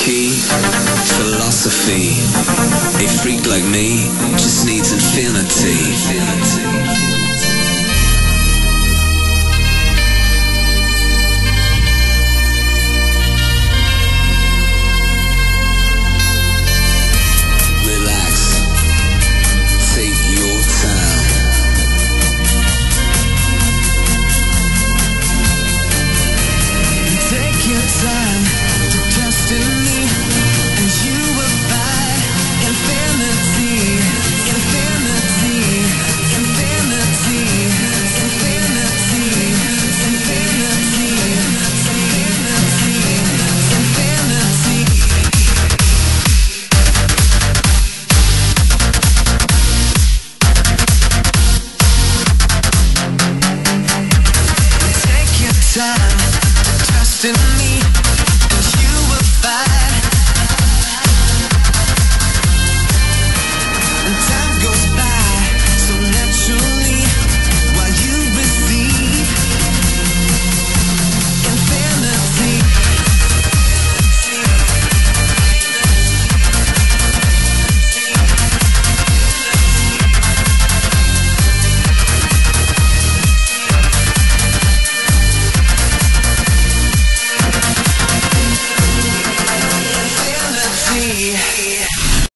key, philosophy. A freak like me just needs infinity. infinity. to me.